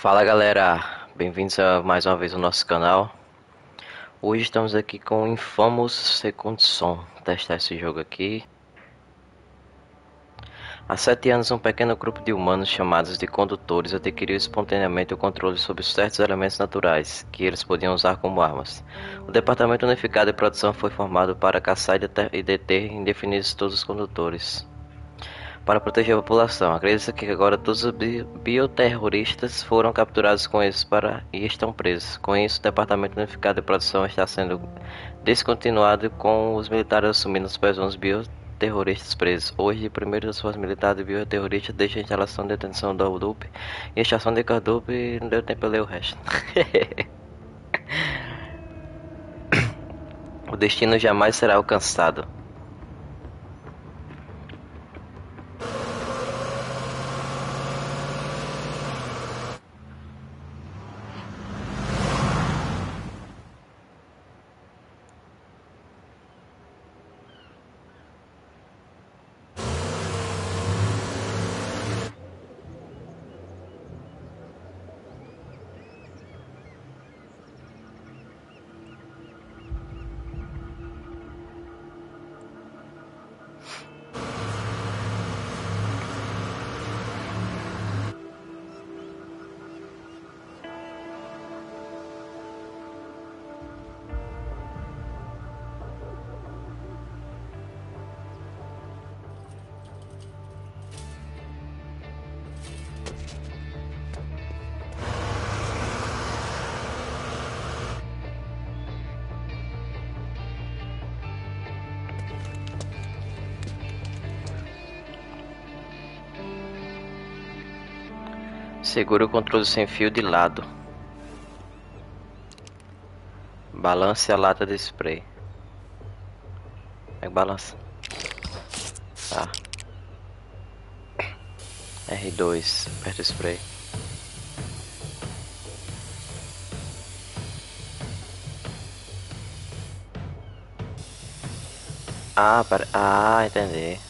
Fala galera, bem-vindos a mais uma vez ao nosso canal. Hoje estamos aqui com Infamous Second Son, testar esse jogo aqui. Há sete anos, um pequeno grupo de humanos chamados de condutores adquiriu espontaneamente o controle sobre certos elementos naturais que eles podiam usar como armas. O Departamento Unificado de Produção foi formado para caçar e deter indefinidos todos os condutores para proteger a população. Acredita-se que agora todos os bi bioterroristas foram capturados com isso para e estão presos. Com isso, o Departamento Unificado de Produção está sendo descontinuado com os militares assumindo os presuntos bioterroristas presos. Hoje, o primeiro das forças militares bioterroristas deixa a instalação de detenção da UDUP e a estação de Cardup e não deu tempo para ler o resto. o destino jamais será alcançado. Segure o controle sem fio de lado. Balance a lata de spray. É balança. Tá. R2, aperta o spray. Ah, para... ah, entendi.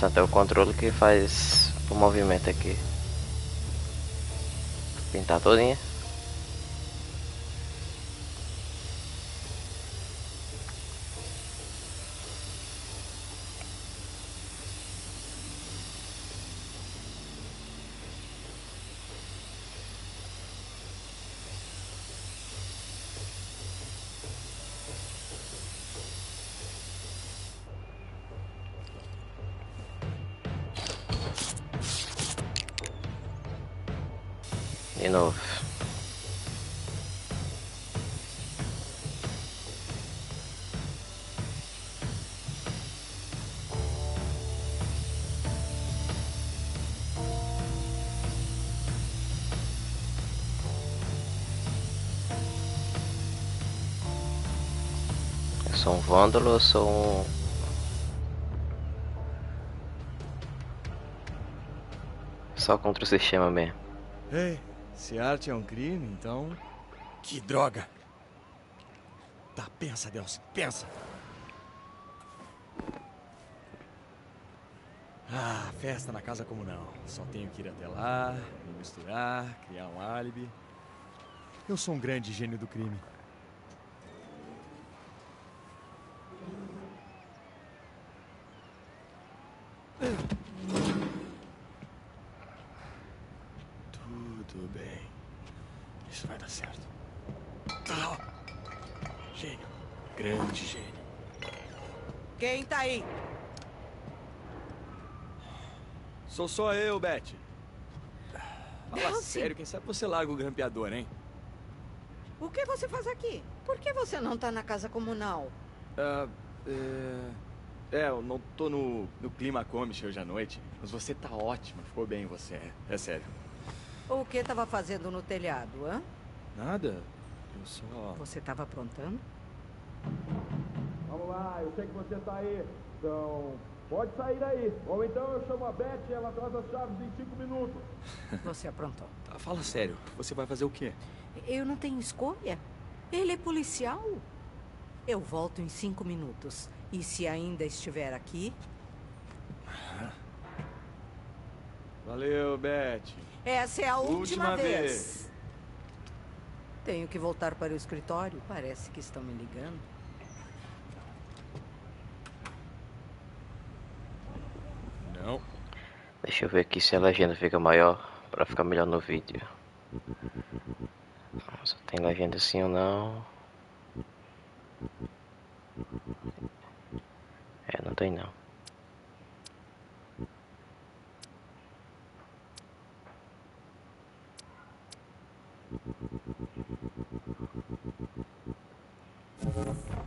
Interessante, é o controle que faz o movimento aqui. Pintar todinha. De novo. Eu sou um vândalo ou sou um... Só contra o sistema mesmo. Ei, se arte é um crime, então. Que droga! Tá, pensa, Deus, pensa! Ah, festa na casa comunal. Só tenho que ir até lá, me misturar, criar um álibi. Eu sou um grande gênio do crime. Tudo bem. Isso vai dar certo. Ah! Gênio. Grande gênio. Quem tá aí? Sou só eu, Beth. Fala sério, quem sabe você larga o grampeador, hein? O que você faz aqui? Por que você não tá na casa comunal? Ah, é... é, eu não tô no, no clima comic hoje à noite, mas você tá ótima, ficou bem você, é, é sério. O que tava fazendo no telhado, hã? Nada, eu só... Você tava aprontando? Vamos lá, eu sei que você tá aí. Então, pode sair daí. Ou então eu chamo a Beth e ela traz as chaves em cinco minutos. Você aprontou. Tá, fala sério, você vai fazer o quê? Eu não tenho escolha. Ele é policial. Eu volto em cinco minutos. E se ainda estiver aqui. Valeu, Beth. Essa é a última, Última vez. vez. Tenho que voltar para o escritório. Parece que estão me ligando. Não. Deixa eu ver aqui se a legenda fica maior pra ficar melhor no vídeo. Se tem legenda assim ou não. É, não tem não.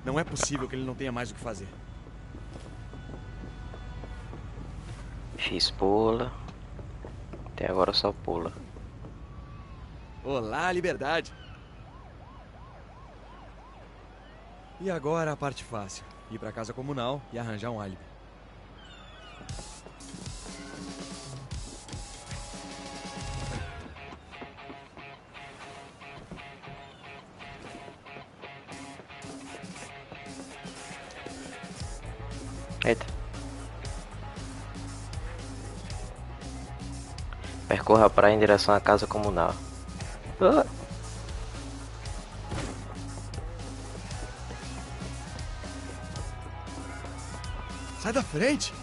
Não é possível que ele não tenha mais o que fazer. X pula. Até agora só pula. Olá, liberdade. E agora a parte fácil. Ir pra casa comunal e arranjar um álibi. Praia em direção à casa comunal. Sai da frente!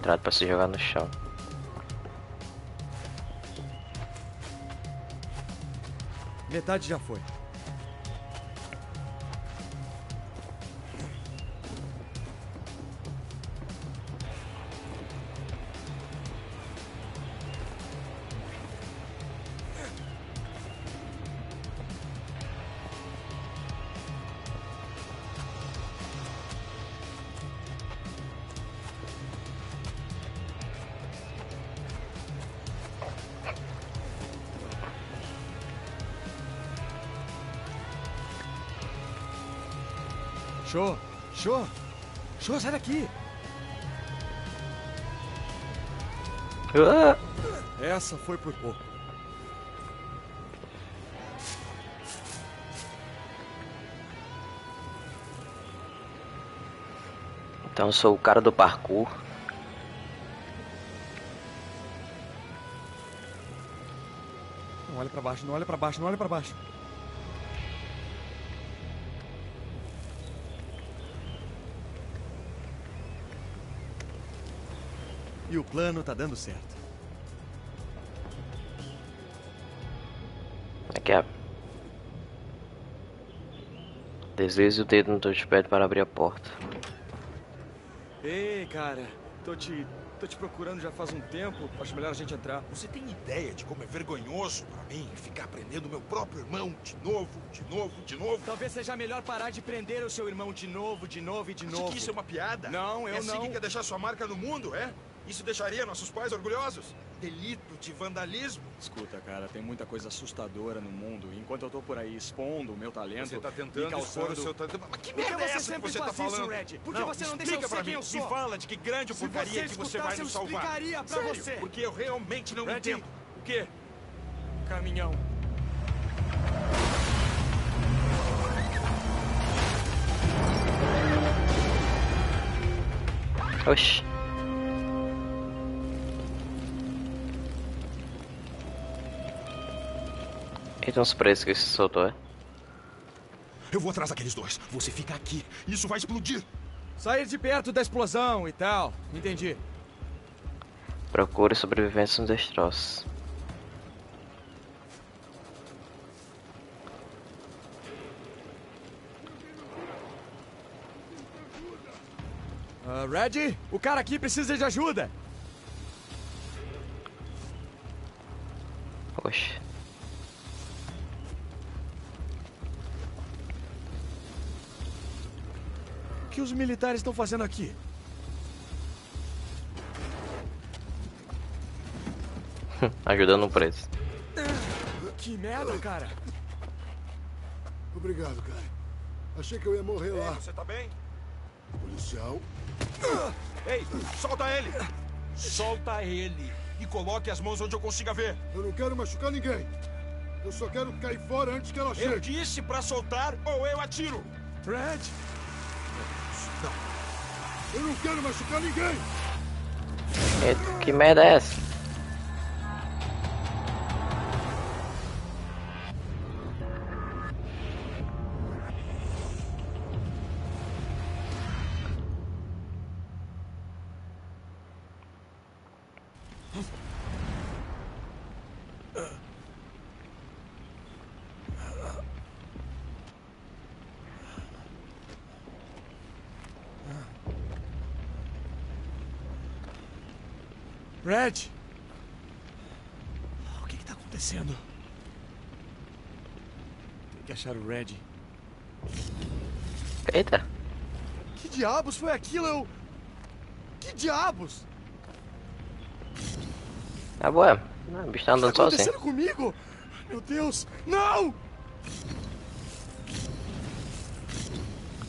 Quadrado pra se jogar no chão. Metade já foi. Show! Show! Show, sai daqui! Ah. Essa foi por pouco. Então eu sou o cara do parkour. Não olha pra baixo, não olha pra baixo, não olha pra baixo. E o plano tá dando certo. Aqui é. Deslize o dedo no touchpad para abrir a porta. Ei, cara, tô te. tô te procurando já faz um tempo. Acho melhor a gente entrar. Você tem ideia de como é vergonhoso pra mim ficar prendendo meu próprio irmão de novo, de novo, de novo? Talvez seja melhor parar de prender o seu irmão de novo, de novo e de Acha novo. que isso é uma piada? Não, eu é assim não. que quer deixar sua marca no mundo, é? Isso deixaria nossos pais orgulhosos? Delito de vandalismo? Escuta, cara, tem muita coisa assustadora no mundo. Enquanto eu tô por aí expondo o meu talento. Você tá tentando expor causando... o seu talento. Mas que merda é você essa que sempre você tá faz isso, falando? Red? Por que você não deixa eu explica ser pra quem mim. eu sou? Me fala de que grande Se porcaria você que você vai nos eu salvar. explicaria pra Sério, você. Porque eu realmente não Red, entendo. o quê? Caminhão. Oxi. Eita, uns preços que se soltou, é? Eu vou atrás daqueles dois. Você fica aqui. Isso vai explodir. Sair de perto da explosão e tal. Entendi. Procure sobrevivência nos destroços. Ah, Red, o cara aqui precisa de ajuda. Que os militares estão fazendo aqui? Ajudando o preso. Que merda, cara. Obrigado, cara. Achei que eu ia morrer lá. Você tá bem? Policial. Ei, solta ele! Solta ele! E coloque as mãos onde eu consiga ver. Eu não quero machucar ninguém. Eu só quero cair fora antes que ela Eu chegue. disse pra soltar ou eu atiro! Fred! Eu não quero machucar ninguém. Eita, que merda é essa? Achar o Red. Eita. Que diabos foi aquilo? Eu... Que diabos? Ah, boa. O bicho tá O que andando está sozinho. acontecendo comigo? Meu Deus! Não!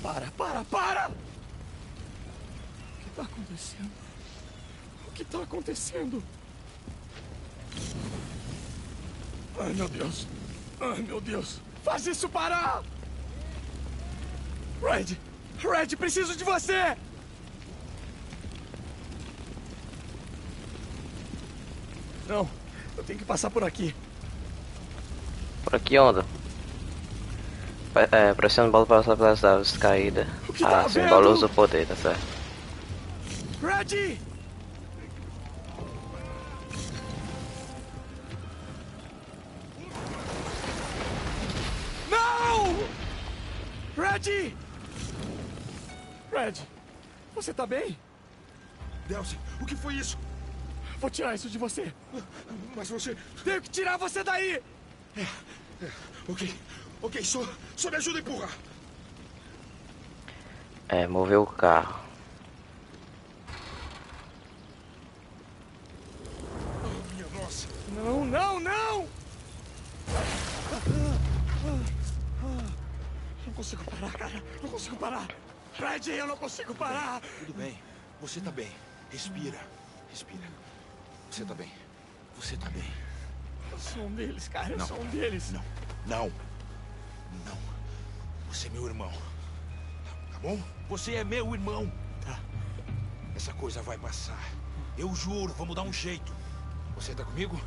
Para, para, para! O que está acontecendo? O que está acontecendo? Ai, meu Deus! Ai, meu Deus! Faz isso parar! Red! Red, preciso de você! Não, eu tenho que passar por aqui. Por aqui onda. É, pressiona bola para passar pelas árvores caídas. Tá Ah, usa o poder, tá certo. Red! Red! Red, você tá bem? Delcy, o que foi isso? Vou tirar isso de você. Mas você. Tenho que tirar você daí! Ok, ok, só, só me ajuda a empurrar. É, moveu o carro. Oh, minha nossa. Não, não, não! Não consigo parar, cara. Não consigo parar. Red, eu não consigo parar. Tudo bem, você tá bem. Respira, respira. Você tá bem. Você tá bem. Eu sou um deles, cara. Eu Não. sou um deles. Não, não, não. Você é meu irmão. Tá bom? Você é meu irmão. Tá. Essa coisa vai passar. Eu juro, vamos dar um jeito. Você tá comigo?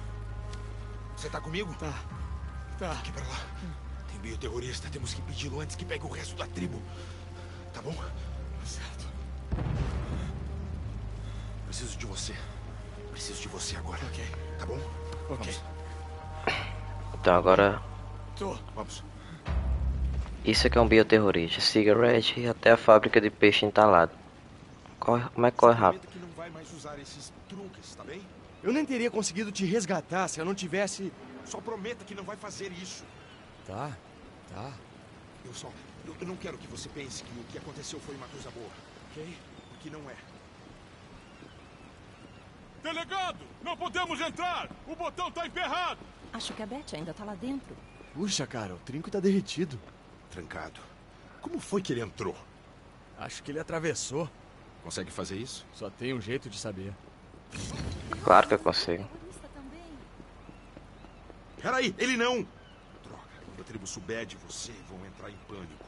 Você tá comigo? Tá. Tá. Aqui pra lá. Tem bioterrorista, temos que impedi-lo antes que pegue o resto da tribo. Tá bom? Certo. Preciso de você. Preciso de você agora. Ok. Tá bom? Ok. Então agora. Tô. Vamos. Isso aqui é um bioterrorista. Siga Red até a fábrica de peixe entalado. Corre, como é que corre rápido? Prometa que não vai mais usar esses truques, tá bem? Eu nem teria conseguido te resgatar se eu não tivesse. Só prometa que não vai fazer isso. Tá. Tá. Eu só. Eu, não quero que você pense que o que aconteceu foi uma coisa boa, ok? Porque não é. Delegado, não podemos entrar! O botão tá emperrado! Acho que a Beth ainda tá lá dentro. Puxa, cara, o trinco tá derretido. Trancado. Como foi que ele entrou? Acho que ele atravessou. Consegue fazer isso? Só tem um jeito de saber. Claro que eu consigo. Peraí, ele não! Quando a tribo souber de você, vão entrar em pânico.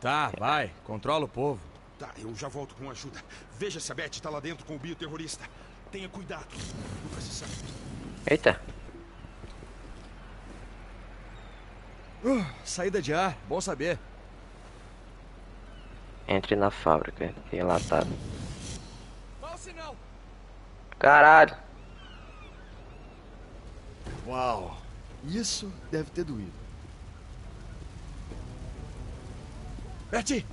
Tá, vai. Controla o povo. Tá, eu já volto com ajuda. Veja se a Beth tá lá dentro com o bioterrorista. Tenha cuidado. Nunca se sabe. Eita. Uh, saída de ar. Bom saber. Entre na fábrica. Tem enlatado. Qual o sinal? Caralho. Uau. Isso deve ter doído. Betty!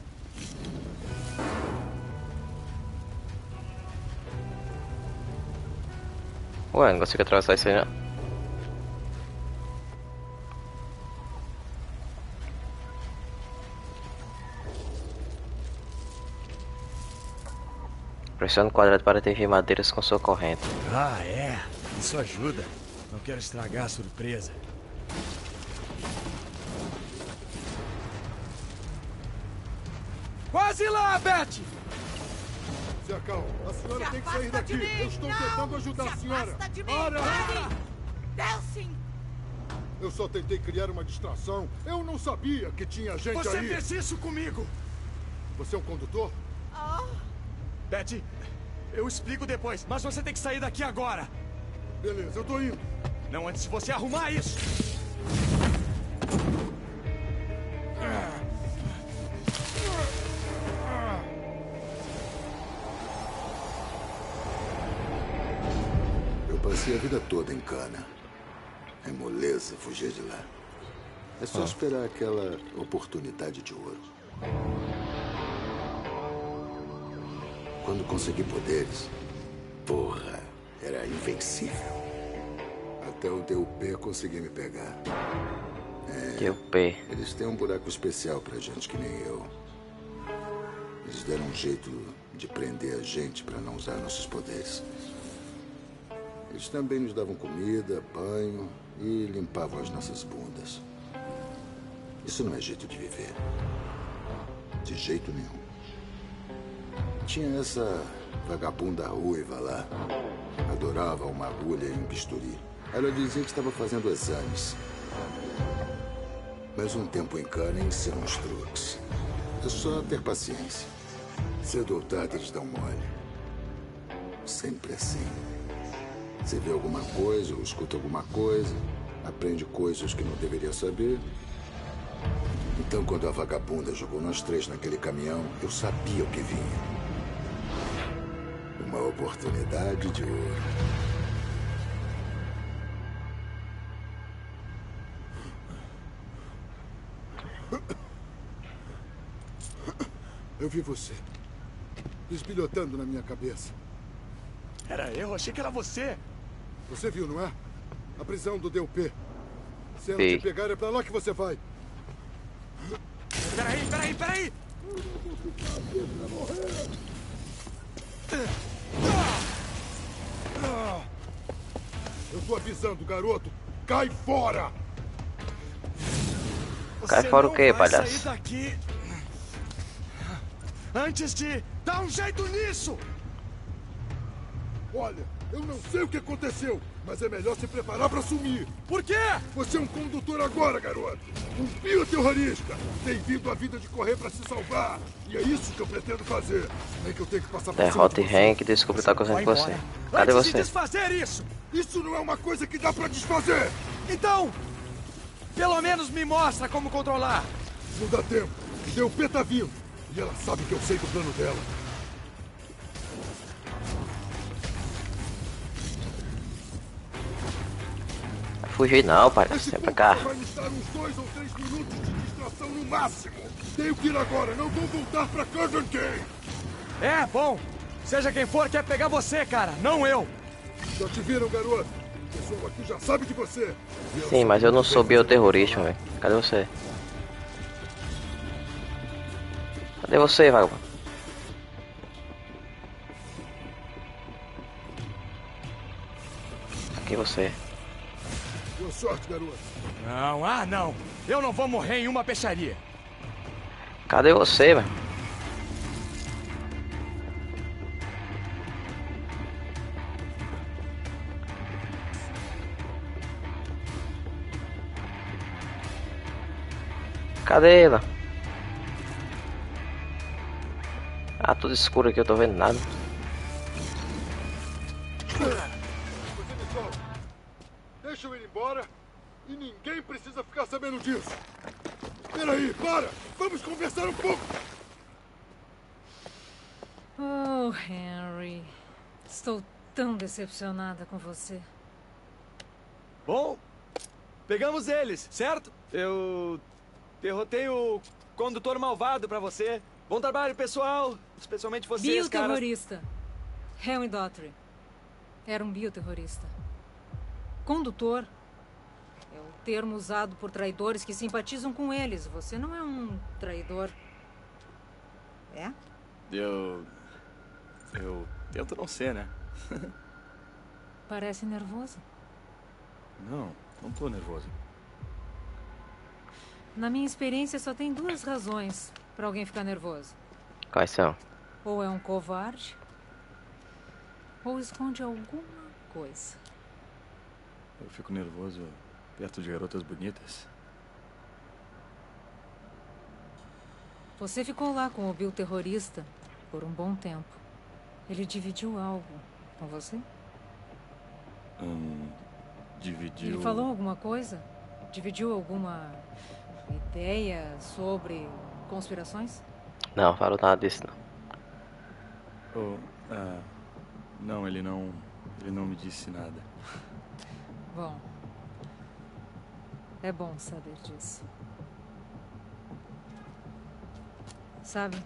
Ué, não consigo atravessar isso aí não. Pressione o quadrado para atingir madeiras com sua corrente. Ah, é. Isso ajuda. Não quero estragar a surpresa. Quase lá, Beth! Se acalma. A senhora Se tem que sair daqui. mim! Eu estou Não! tentando ajudar Se a senhora. de mim! Para! Delsin! Eu só tentei criar uma distração. Eu não sabia que tinha gente Você aí. fez isso comigo! Você é um condutor? Betty, eu explico depois, mas você tem que sair daqui agora! Beleza, eu tô indo. Não antes de você arrumar isso! Vida toda em cana. É moleza fugir de lá. É só esperar aquela oportunidade de ouro. Quando consegui poderes, porra, era invencível. Até o DUP conseguir me pegar. Deu P. Eles têm um buraco especial pra gente que nem eu. Eles deram um jeito de prender a gente pra não usar nossos poderes. Eles também nos davam comida, banho e limpavam as nossas bundas. Isso não é jeito de viver. De jeito nenhum. Tinha essa vagabunda ruiva lá. Adorava uma agulha e um bisturi. Ela dizia que estava fazendo exames. Mas um tempo em cana ensina uns truques. É só ter paciência. Cedo ou tarde eles dão mole. Sempre assim. Você vê alguma coisa ou escuta alguma coisa, aprende coisas que não deveria saber. Então, quando a vagabunda jogou nós três naquele caminhão, eu sabia o que vinha. Uma oportunidade de ouro. Eu vi você. Esbilhotando na minha cabeça. Era eu, achei que era você! Você viu, não é? A prisão do DUP. Se ela Vi. te pegar, é pra lá que você vai. Peraí, peraí, peraí! Eu tô avisando, garoto. Cai fora! Cai Você fora o quê, palhaço? sair daqui antes de dar um jeito nisso! Olha, eu não sei o que aconteceu, mas é melhor se preparar pra sumir. Por quê? Você é um condutor agora, garoto. Um bioterrorista. Tem vindo a vida de correr pra se salvar. E é isso que eu pretendo fazer. Nem que eu tenha que passar por cima Derrota de você. Hank e desculpe estar Vai acusando você. Cadê Antes de você? desfazer isso! Isso não é uma coisa que dá pra desfazer. Então, pelo menos me mostra como controlar! Não dá tempo. Deu P tá vindo. E ela sabe que eu sei do plano dela. Fugir não. Esse Vem pra cá. vai nos dar uns dois ou três minutos de distração no máximo. Tenho que ir agora. Não vou voltar pra Curtain Cave. É, bom! Seja quem for, quer pegar você, cara, não eu! Já te viram, garoto? O pessoal aqui já sabe de você. Sim, mas eu não sou bioterrorista, velho. Cadê você? Cadê você, vagabundo? Aqui você. Boa sorte, garoto. Não, ah, não! Eu não vou morrer em uma peixaria! Cadê você, velho? Cadê ela? Ah, tudo escuro aqui, eu tô vendo nada. Decepcionada com você. Bom, pegamos eles, certo? Eu derrotei o condutor malvado pra você. Bom trabalho, pessoal! Especialmente vocês, caras. Bioterrorista. Henry Daughtry. Era um bioterrorista. Condutor. É o termo usado por traidores que simpatizam com eles. Você não é um traidor. É? Eu. Eu tento não ser, né? Parece nervoso. Não, não tô nervoso. Na minha experiência, só tem duas razões para alguém ficar nervoso. Quais são? Ou é um covarde, ou esconde alguma coisa. Eu fico nervoso perto de garotas bonitas. Você ficou lá com o Bill terrorista por um bom tempo. Ele dividiu algo com você? Hum, dividiu. Ele falou alguma coisa? Dividiu alguma ideia sobre conspirações? Não, falou nada disso não. Oh, ah, não, ele não. Ele não me disse nada. Bom. É bom saber disso. Sabe,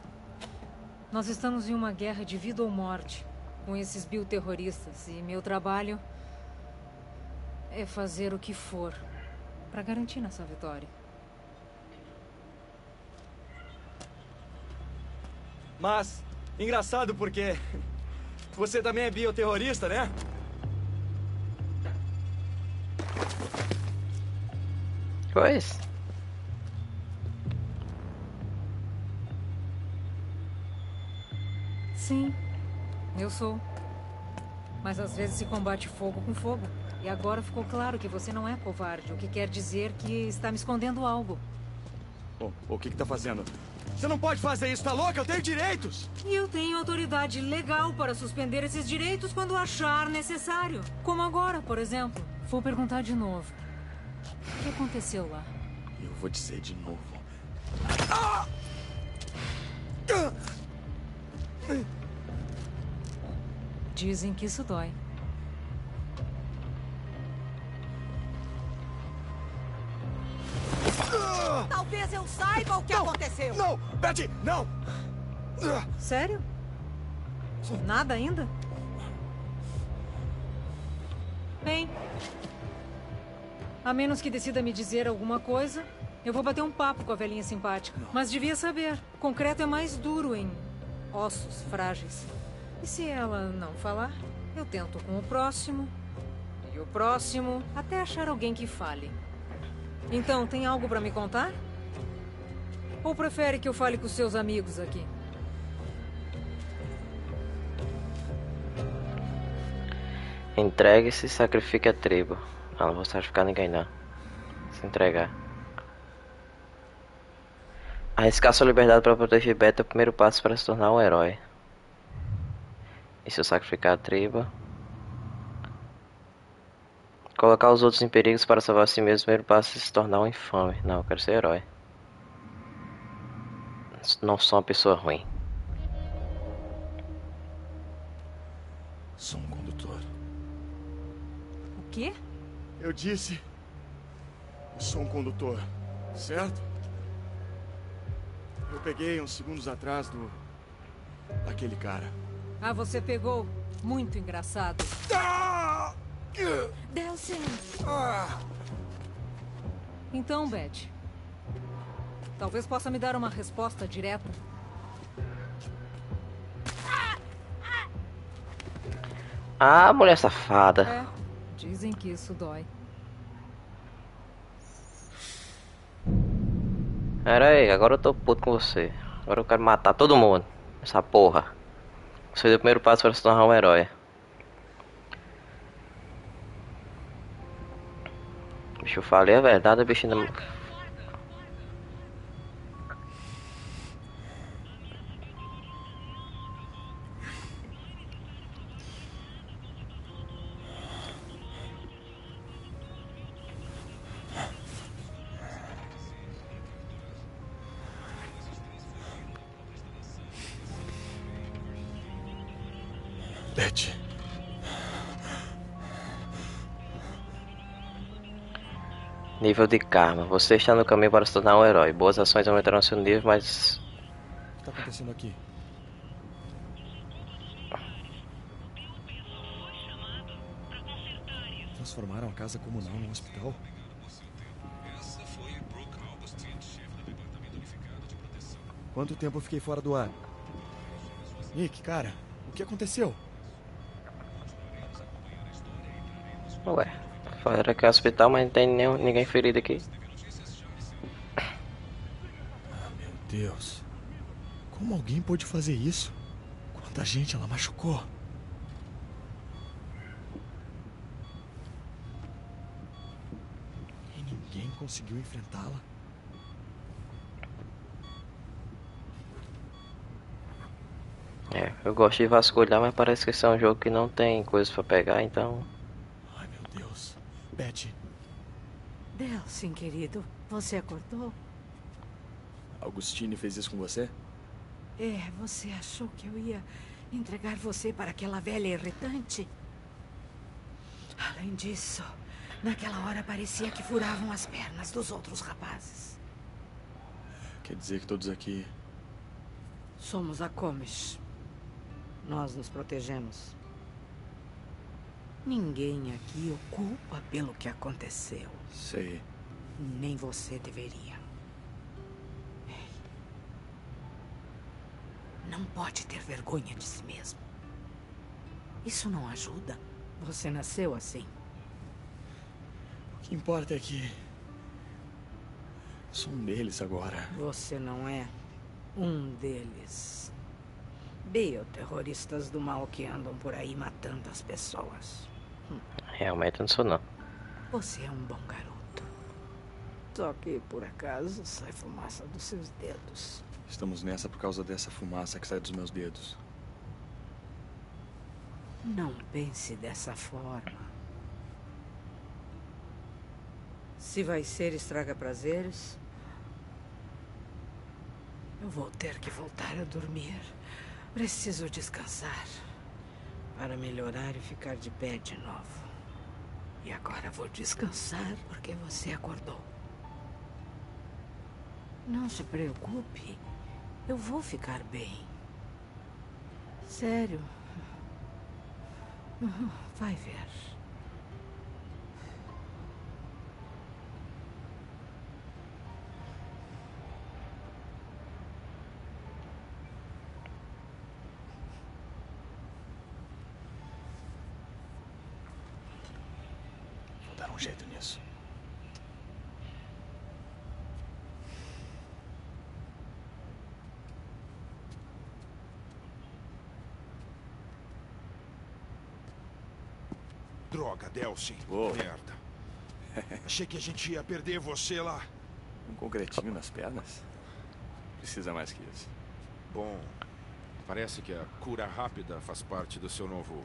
nós estamos em uma guerra de vida ou morte com esses bioterroristas e meu trabalho é fazer o que for para garantir nossa vitória. Mas, engraçado porque você também é bioterrorista, né? Pois. Sim, eu sou. Mas às vezes se combate fogo com fogo. E agora ficou claro que você não é covarde, o que quer dizer que está me escondendo algo. Oh, o que, que tá fazendo? Você não pode fazer isso, tá louca? Eu tenho direitos! E eu tenho autoridade legal para suspender esses direitos quando achar necessário. Como agora, por exemplo. Vou perguntar de novo. O que aconteceu lá? Eu vou dizer de novo. Dizem que isso dói. Talvez eu saiba o que não, aconteceu. Não, Betty, não! Sério? Nada ainda? Bem, a menos que decida me dizer alguma coisa, eu vou bater um papo com a velhinha simpática. Não. Mas devia saber, concreto é mais duro em ossos frágeis. E se ela não falar, eu tento com o próximo e o próximo até achar alguém que fale. Então, tem algo para me contar? Ou prefere que eu fale com seus amigos aqui? Entregue-se e sacrifique a tribo. Não, não vou sacrificar ninguém não. Se entregar. Arriscar sua liberdade para proteger Beta é o primeiro passo para se tornar um herói. E se eu sacrificar a tribo? Colocar os outros em perigos para salvar a si mesmo, primeiro passo se tornar um infame. Não, eu quero ser herói. Não sou uma pessoa ruim. Sou um condutor. O quê? Eu disse. Eu sou um condutor, certo? Eu peguei uns segundos atrás do. daquele cara. Ah, você pegou? Muito engraçado. Ah! Delson! Ah! Então, Beth. Talvez possa me dar uma resposta direta. Ah, mulher safada. É, dizem que isso dói. Pera aí, agora eu tô puto com você. Agora eu quero matar todo mundo. Essa porra. Você deu o primeiro passo para se tornar um herói. Bicho, eu falei a verdade, bicho ainda... Nível de karma. Você está no caminho para se tornar um herói. Boas ações aumentarão seu nível, mas. O que está acontecendo aqui? Transformaram a casa comunal num hospital? Quanto tempo eu fiquei fora do ar? Nick, cara, o que aconteceu? Ué, falaram que é hospital, mas não tem nenhum, ninguém ferido aqui. Ah, meu Deus. Como alguém pôde fazer isso? Quanta gente ela machucou. E ninguém conseguiu enfrentá-la. É, eu gosto de vasculhar, mas parece que esse é um jogo que não tem coisas pra pegar, então. Ai, meu Deus. Betty. Delsin, querido, você acordou? Augustine fez isso com você? É, você achou que eu ia entregar você para aquela velha irritante? Além disso, naquela hora parecia que furavam as pernas dos outros rapazes. Quer dizer que todos aqui. Somos a Comish. Nós nos protegemos. Ninguém aqui o culpa pelo que aconteceu. Sei. Nem você deveria. Não pode ter vergonha de si mesmo. Isso não ajuda. Você nasceu assim. O que importa é que. Sou um deles agora. Você não é um deles. Bioterroristas do mal que andam por aí matando as pessoas. Realmente não sou não. Você é um bom garoto. Só que, por acaso, sai fumaça dos seus dedos. Estamos nessa por causa dessa fumaça que sai dos meus dedos. Não pense dessa forma. Se vai ser estraga prazeres, eu vou ter que voltar a dormir. Preciso descansar para melhorar e ficar de pé de novo. E agora vou descansar porque você acordou. Não se preocupe. Eu vou ficar bem. Sério. Vai ver. Vou dar um jeito nisso. Droga, Delsin. Ô. Merda. Achei que a gente ia perder você lá. Um concretinho nas pernas? Precisa mais que isso. Bom, parece que a cura rápida faz parte do seu novo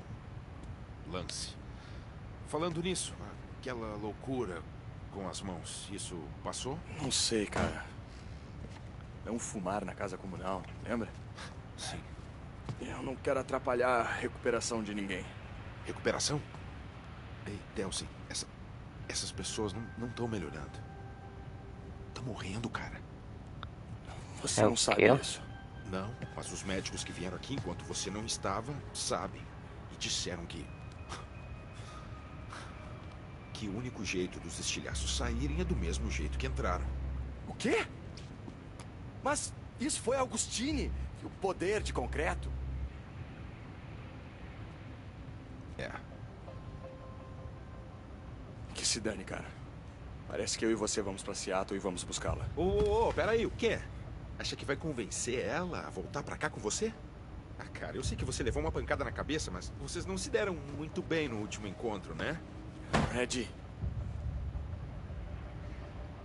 lance. Falando nisso, aquela loucura com as mãos, isso passou? Não sei, cara. Não fumar na casa comunal, lembra? Sim. Eu não quero atrapalhar a recuperação de ninguém. Recuperação? Ei, Delsin, essa, essas pessoas não estão melhorando. Estão morrendo, cara. Você É não sabe isso. Não, mas os médicos que vieram aqui enquanto você não estava sabem. E disseram que. Que o único jeito dos estilhaços saírem é do mesmo jeito que entraram. O quê? Mas isso foi Augustine? O poder de concreto? É. Se dane, cara. Parece que eu e você vamos pra Seattle e vamos buscá-la. Ô, ô, ô, peraí, o quê? Acha que vai convencer ela a voltar pra cá com você? Ah, cara, eu sei que você levou uma pancada na cabeça, mas vocês não se deram muito bem no último encontro, né? Ed.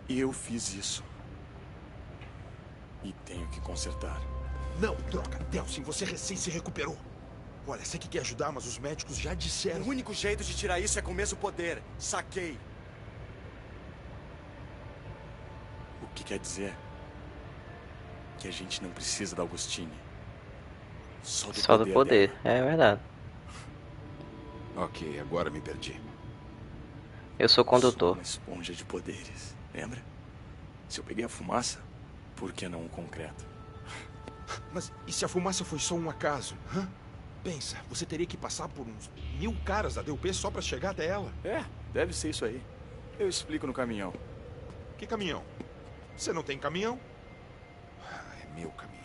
Eu fiz isso. E tenho que consertar. Não, droga, Delsin, você recém se recuperou. Olha, sei que quer ajudar, mas os médicos já disseram. O único jeito de tirar isso é com o mesmo poder. Saquei. O que quer dizer? Que a gente não precisa da Augustine. Só do Só poder. do poder, dela. é verdade. Ok, agora me perdi. Eu sou Sou condutor. uma esponja de poderes, lembra? Se eu peguei a fumaça, por que não o concreto? Mas e se a fumaça foi só um acaso? Hã? Pensa, você teria que passar por uns mil caras da DUP só pra chegar até ela. É, deve ser isso aí. Eu explico no caminhão. Que caminhão? Você não tem caminhão? Ah, é meu caminhão.